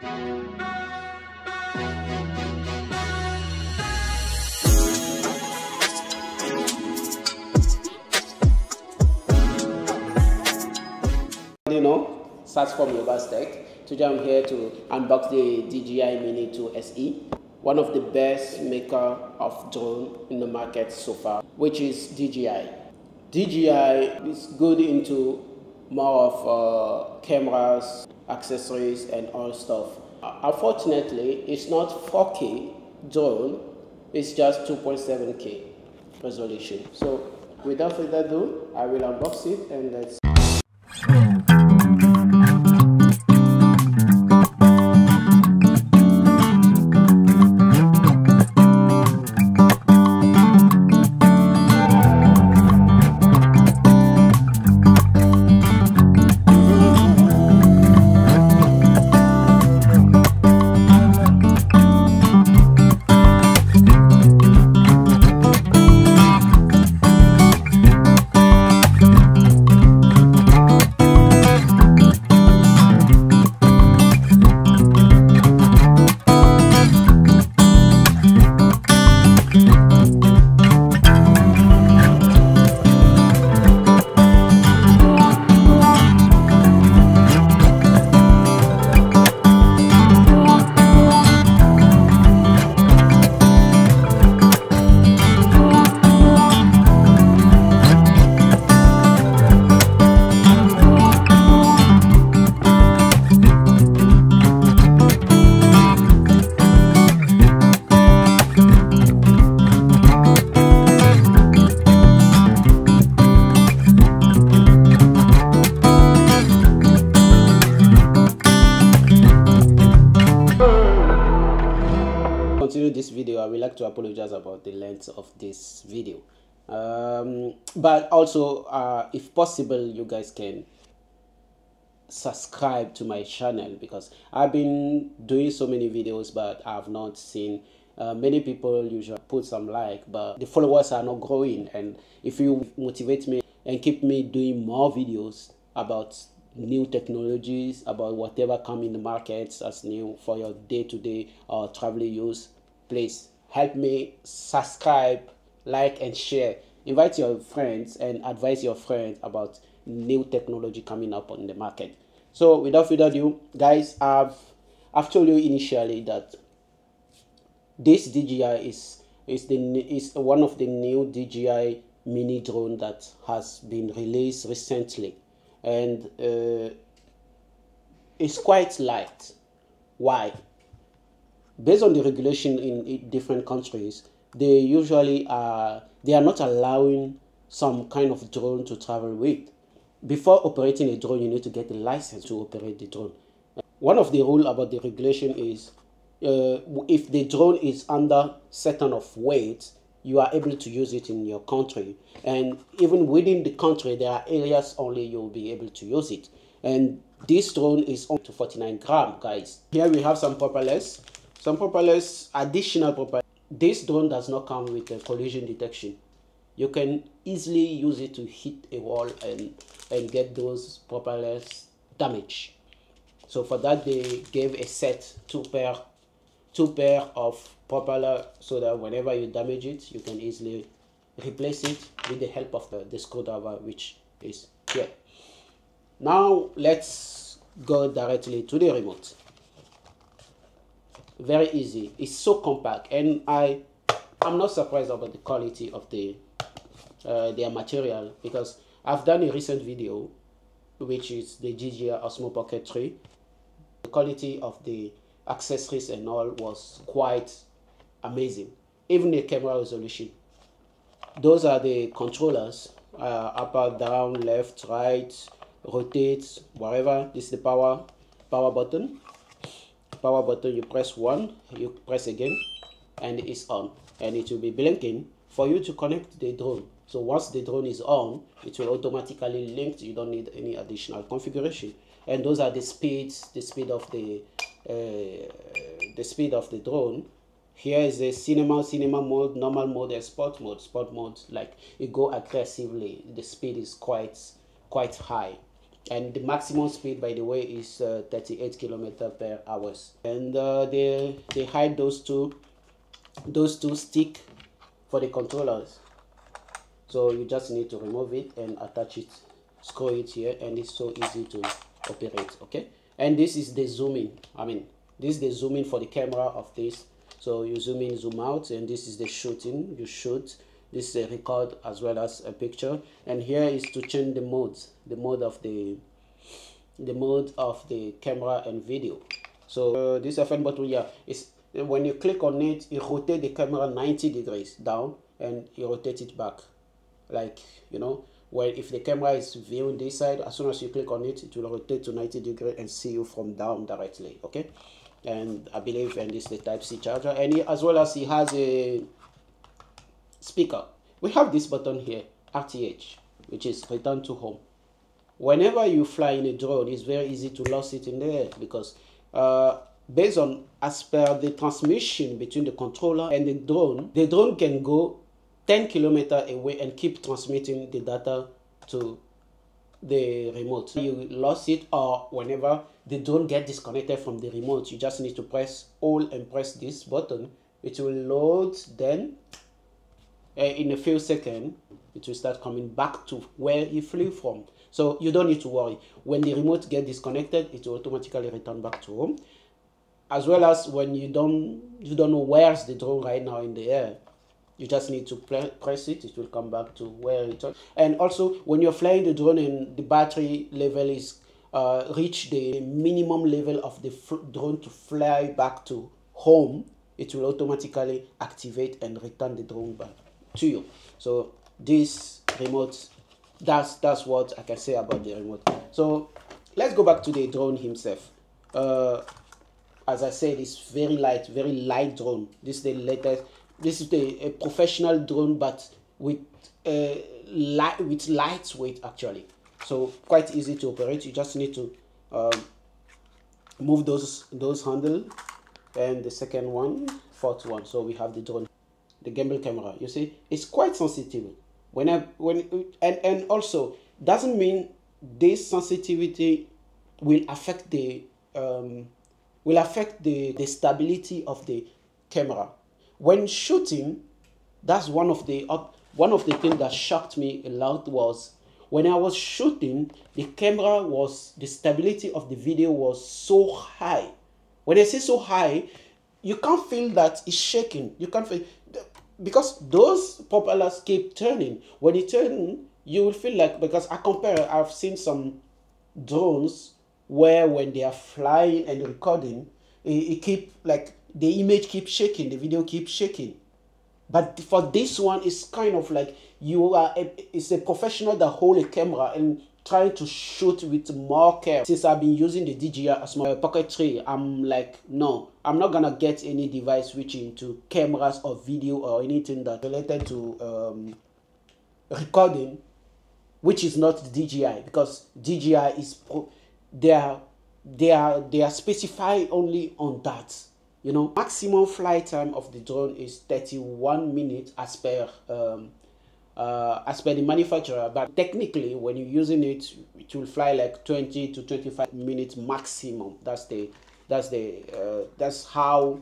You know, from Yobav's Tech. Today I'm here to unbox the DJI Mini 2 SE, one of the best maker of drone in the market so far, which is DJI. DJI is good into more of uh, cameras, accessories, and all stuff. Uh, unfortunately, it's not 4K drone, it's just 2.7K resolution. So without further ado, I will unbox it and let's apologize about the length of this video. Um, but also uh, if possible you guys can subscribe to my channel because i've been doing so many videos but i've not seen uh, many people usually put some like but the followers are not growing. And if you motivate me and keep me doing more videos about new technologies about whatever come in the markets as new for your day-to-day or traveling use please help me subscribe like and share invite your friends and advise your friends about new technology coming up on the market so without further ado guys i've i've told you initially that this dji is is the is one of the new dji mini drone that has been released recently and uh, it's quite light. Why? Based on the regulation in, different countries, they usually are they are not allowing some kind of drone to travel with. Before operating a drone, you need to get a license to operate the drone. One of the rule about the regulation is uh, if the drone is under certain of weight, you are able to use it in your country and even within the country there are areas only you'll be able to use it and this drone is on to 49 gram guys here we have some propellers some propellers additional propellers this drone does not come with a collision detection. You can easily use it to hit a wall and and get those propellers damaged. So for that they gave a set two pair two pair of propeller so that whenever you damage it you can easily replace it with the help of the, the screwdriver which is here. Now let's go directly to the remote very easy. It's so compact. And i i'm not surprised about the quality of the uh, their material because i've done a recent video which is the DJI Osmo Pocket 3 the quality of the accessories and all was quite amazing. Even the camera resolution. Those are the controllers uh, up down left right rotate whatever. This is the power power button power button you press one you press again and it's on. And it will be blinking for you to connect the drone. So once the drone is on it will automatically link you don't need any additional configuration. And those are the speeds the speed of the uh, the speed of the drone. Here is the cinema cinema mode normal mode and sport mode. Sport mode like you go aggressively. The speed is quite quite high and the maximum speed by the way is uh, 38 kilometer per hours. And uh, they they hide those two those two stick for the controllers. So you just need to remove it and attach it screw it here and it's so easy to operate okay? And this is the zooming. I mean this is the zooming for the camera of this. So you zoom in zoom out and this is the shooting. You shoot this is a record as well as a picture. And here is to change the modes the mode of the the mode of the camera and video. So uh, this FN button yeah is when you click on it you rotate the camera 90 degrees down and you rotate it back. Like you know where if the camera is viewing this side as soon as you click on it it will rotate to 90 degree and see you from down directly okay? And i believe and this is the type c charger. And he, as well as he has a speaker we have this button here rth which is return to home whenever you fly in a drone it's very easy to lose it in the air because uh, based on as per the transmission between the controller and the drone the drone can go 10 kilometer away and keep transmitting the data to the remote. You lost it or whenever the drone get disconnected from the remote, you just need to press hold and press this button. It will load then uh, in a few seconds, it will start coming back to where you flew from. So you don't need to worry. When the remote get disconnected, it will automatically return back to home. As well as when you don't you don't know where's the drone right now in the air, you just need to press it it will come back to where it is and also when you're flying the drone and the battery level is uh, reach the minimum level of the drone to fly back to home it will automatically activate and return the drone back to you. So this remote that's that's what i can say about the remote. So let's go back to the drone himself. Uh, as i said it's very light very light drone. This is the latest this is the a professional drone but with uh, light with lightweight actually. So quite easy to operate. You just need to um, move those those handle and the second one fourth one. So we have the drone the gimbal camera you see it's quite sensitive when i when and and also doesn't mean this sensitivity will affect the um, will affect the the stability of the camera when shooting, that's one of the uh, one of the things that shocked me a lot was when I was shooting, the camera was the stability of the video was so high. When I say so high, you can't feel that it's shaking. You can't feel because those propellers keep turning. When you turn, you will feel like because I compare, I've seen some drones where when they are flying and recording, it, it keep like the image keeps shaking, the video keeps shaking. But for this one, it's kind of like you are, a, it's a professional that hold a camera and trying to shoot with more care. Since I've been using the DJI Osmo Pocket 3, I'm like, no, I'm not gonna get any device which into cameras or video or anything that related to um, recording, which is not DJI because DJI is pro, they are they are they are specified only on that you know maximum flight time of the drone is 31 minutes as per um, uh, as per the manufacturer but technically when you're using it it will fly like 20 to 25 minutes maximum. That's the that's the uh, that's how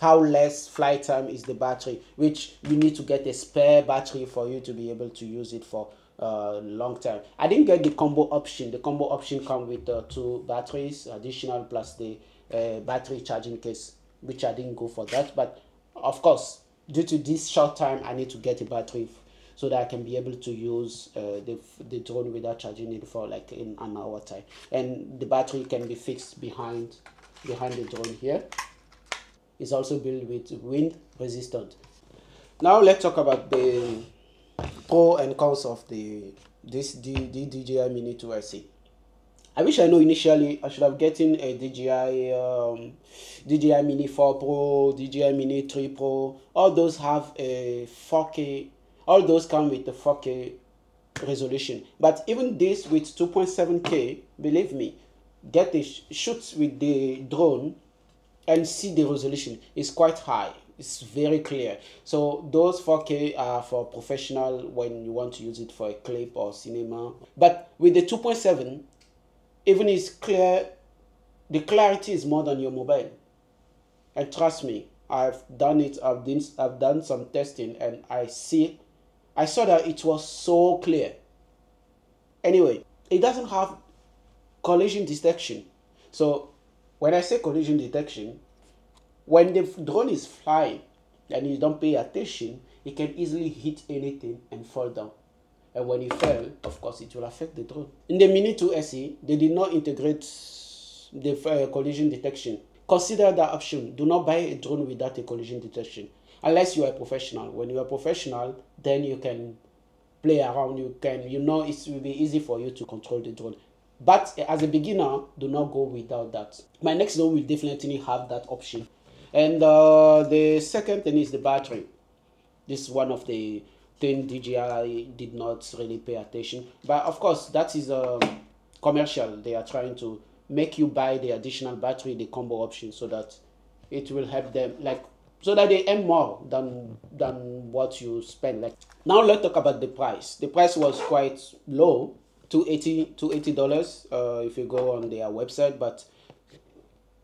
how less flight time is the battery which you need to get a spare battery for you to be able to use it for uh, long time. I didn't get the combo option. The combo option come with uh, two batteries additional plus the uh, battery charging case, which I didn't go for that. But of course, due to this short time, I need to get a battery so that I can be able to use uh, the, the drone without charging it for like in an hour time. And the battery can be fixed behind behind the drone here. It's also built with wind resistant. Now let's talk about the pro and cons of the this D, D, DJI Mini 2SE. I wish I know initially I should have gotten a DJI um, DJI Mini 4 Pro, DJI Mini 3 Pro. All those have a 4K. All those come with the 4K resolution. But even this with 2.7K, believe me, get the sh shoots with the drone and see the resolution is quite high. It's very clear. So those 4K are for professional when you want to use it for a clip or cinema. But with the 2.7, even it's clear, the clarity is more than your mobile. And trust me, I've done it. I've done, I've done some testing, and I see, I saw that it was so clear. Anyway, it doesn't have collision detection. So when I say collision detection, when the drone is flying and you don't pay attention, it can easily hit anything and fall down. And when it fell, of course, it will affect the drone. In the Mini 2 SE, they did not integrate the uh, collision detection. Consider that option. Do not buy a drone without a collision detection. Unless you are a professional. When you are professional, then you can play around. You can, you know, it will be easy for you to control the drone. But as a beginner, do not go without that. My next drone will definitely have that option. And uh, the second thing is the battery. This is one of the thing DJI did not really pay attention. But of course, that is a um, commercial. They are trying to make you buy the additional battery, the combo option, so that it will help them like so that they earn more than than what you spend. Like now, let's talk about the price. The price was quite low, to eighty to eighty dollars. Uh, if you go on their website, but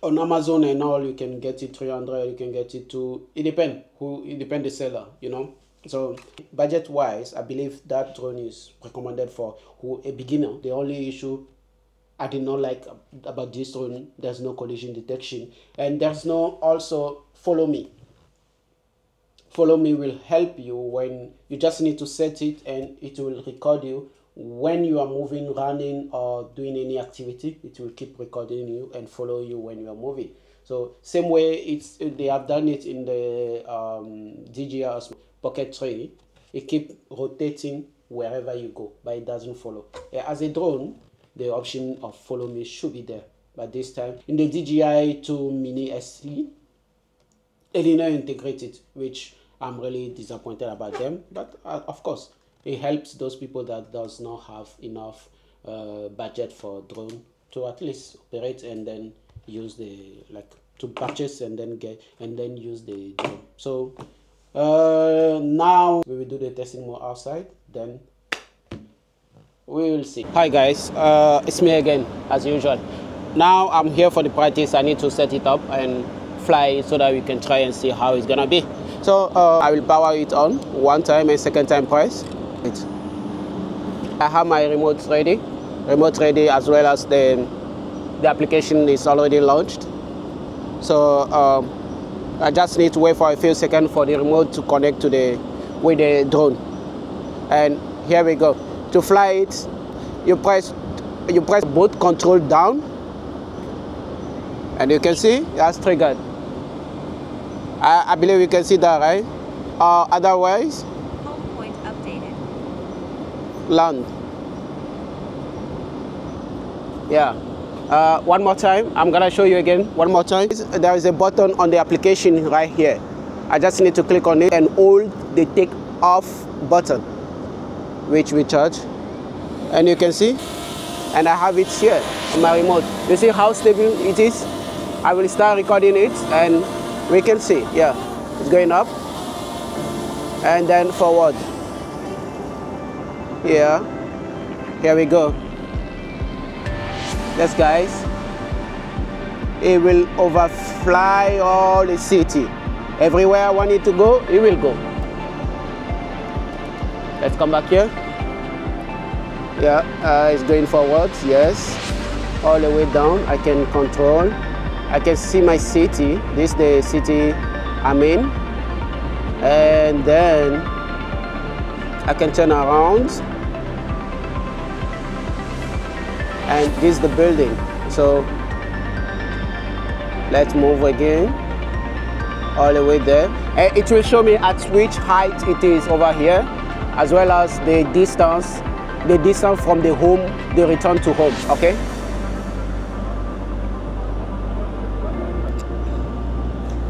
on Amazon and all, you can get it 300, you can get it to, it depends who, it depends the seller, you know. So budget wise, I believe that drone is recommended for who a beginner. The only issue I did not like about this drone, there's no collision detection and there's no also follow me. Follow me will help you when you just need to set it and it will record you when you are moving, running, or doing any activity, it will keep recording you and follow you when you are moving. So same way it's they have done it in the um, DJI Pocket 3. It keep rotating wherever you go, but it doesn't follow. As a drone, the option of follow me should be there. But this time in the DJI 2 Mini SE, they did not integrate which I'm really disappointed about them. But uh, of course, it helps those people that does not have enough uh, budget for drone to at least operate and then use the like to purchase and then get and then use the drone. So uh, now we will do the testing more outside then we will see. Hi guys. Uh, it's me again as usual. Now i'm here for the practice. I need to set it up and fly so that we can try and see how it's gonna be so uh, i will power it on one time and second time press it. I have my remote ready, remote ready as well as the, the application is already launched. So um, I just need to wait for a few seconds for the remote to connect to the with the drone. And here we go. To fly it, you press you press both control down and you can see that's triggered. I, I believe you can see that, right? Uh, otherwise, land. Yeah. Uh, one more time. I'm gonna show you again. One more time. There is a button on the application right here. I just need to click on it and hold the take off button, which we charge. And you can see, and I have it here on my remote. You see how stable it is? I will start recording it and we can see, yeah, it's going up and then forward. yeah here we go. Yes, guys. It will overfly all the city. Everywhere I want it to go, it will go. Let's come back here. Yeah, uh, it's going forward yes. All the way down, I can control. I can see my city. This is the city I'm in. And then I can turn around. And this is the building. So let's move again. All the way there. And it will show me at which height it is over here as well as the distance the distance from the home the return to home okay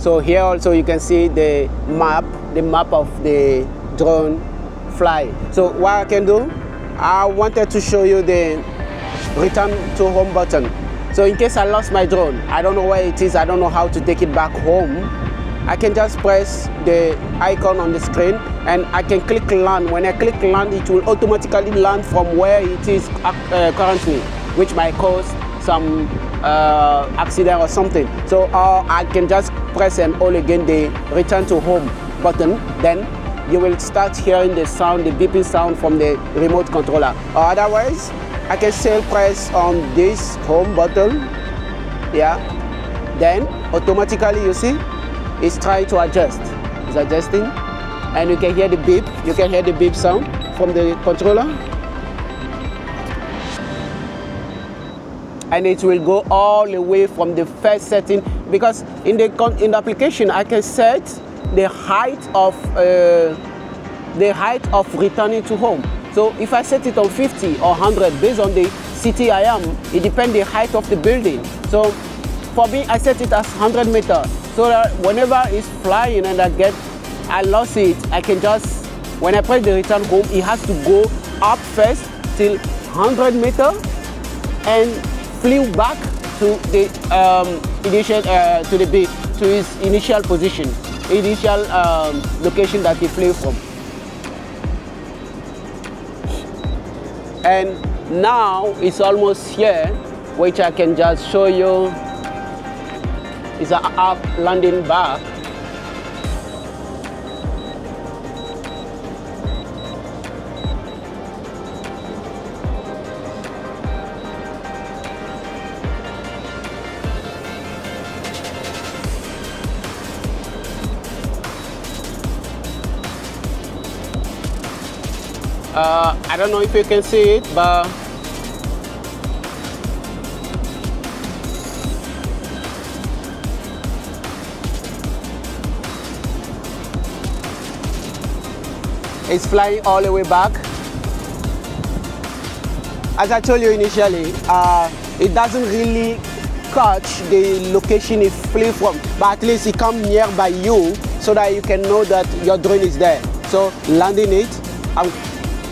so here also you can see the map the map of the drone fly so what I can do I wanted to show you the return to home button. So in case I lost my drone, I don't know where it is, I don't know how to take it back home, I can just press the icon on the screen and I can click land. When I click land, it will automatically land from where it is uh, currently. which might cause some uh, accident or something. So uh, I can just press and all again the return to home button, then you will start hearing the sound, the beeping sound from the remote controller. Otherwise, I can still press on this home button, yeah. Then automatically, you see, it's trying to adjust. It's adjusting, and you can hear the beep. You can hear the beep sound from the controller. and it will go all the way from the first setting because in the in the application I can set the height of uh, the height of returning to home. So if I set it on 50 or 100 based on the city I am, it depends the height of the building. So for me, I set it as 100 meter so that whenever it's flying and I get, I lost it, I can just, when I press the return home, it has to go up first till 100 meter and flew back to the um, initial, uh, to the to his initial position initial um, location that he flew from. And now it's almost here, which I can just show you It's a up landing back don't know if you can see it but it's flying all the way back as I told you initially uh, it doesn't really catch the location it flew from but at least it comes nearby you so that you can know that your drone is there so landing it and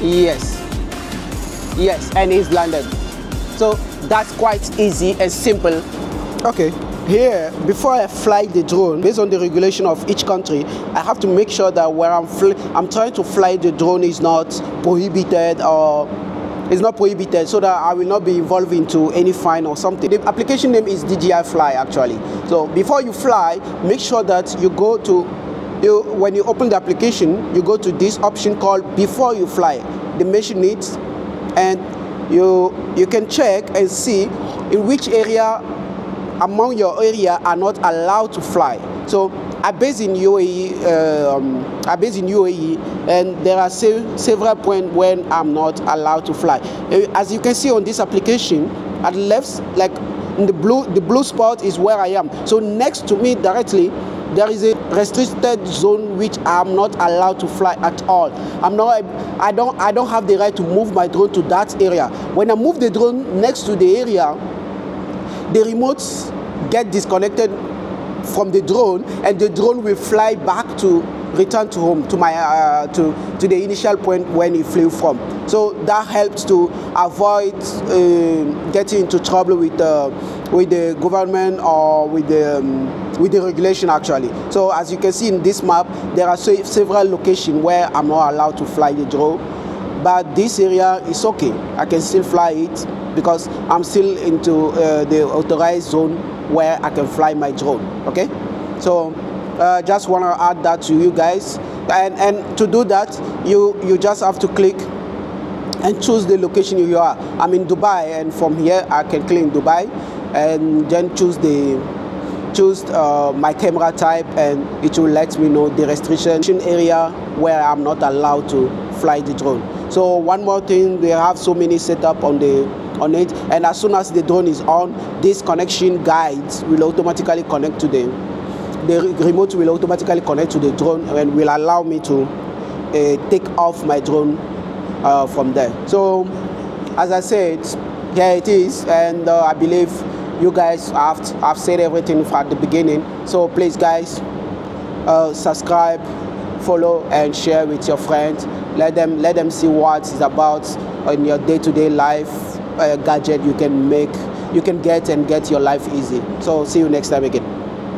Yes. Yes, and he's landed. So that's quite easy and simple. Okay, here, before I fly the drone, based on the regulation of each country, I have to make sure that where I'm, I'm trying to fly the drone is not prohibited or is not prohibited so that I will not be involved into any fine or something. The application name is DJI Fly actually. So before you fly, make sure that you go to you, when you open the application, you go to this option called before you fly, the mission needs, and you, you can check and see in which area among your area are not allowed to fly. So I base in UAE, uh, um, in UAE, and there are se several points when I'm not allowed to fly. Uh, as you can see on this application, at left, like the blue, the blue spot is where I am. So next to me directly, there is a restricted zone which I'm not allowed to fly at all. I'm not, I don't, I don't have the right to move my drone to that area. When I move the drone next to the area, the remotes get disconnected from the drone and the drone will fly back to return to home to my uh, to to the initial point when it flew from so that helps to avoid uh, getting into trouble with uh, with the government or with the um, with the regulation actually. So as you can see in this map there are several locations where i'm not allowed to fly the drone. But this area is okay. I can still fly it because i'm still into uh, the authorized zone where i can fly my drone okay? So uh, just want to add that to you guys. And and to do that you you just have to click and choose the location you are. I'm in dubai and from here i can click in dubai and then choose the choose uh, my camera type and it will let me know the restriction area where i'm not allowed to fly the drone. So one more thing we have so many setup on the on it. And as soon as the drone is on this connection guides will automatically connect to the the remote will automatically connect to the drone and will allow me to uh, take off my drone uh, from there. So, as I said, here it is, and uh, I believe you guys have, have said everything from the beginning. So please, guys, uh, subscribe, follow, and share with your friends. Let them let them see what it's about in your day-to-day -day life uh, gadget you can make, you can get and get your life easy. So see you next time again.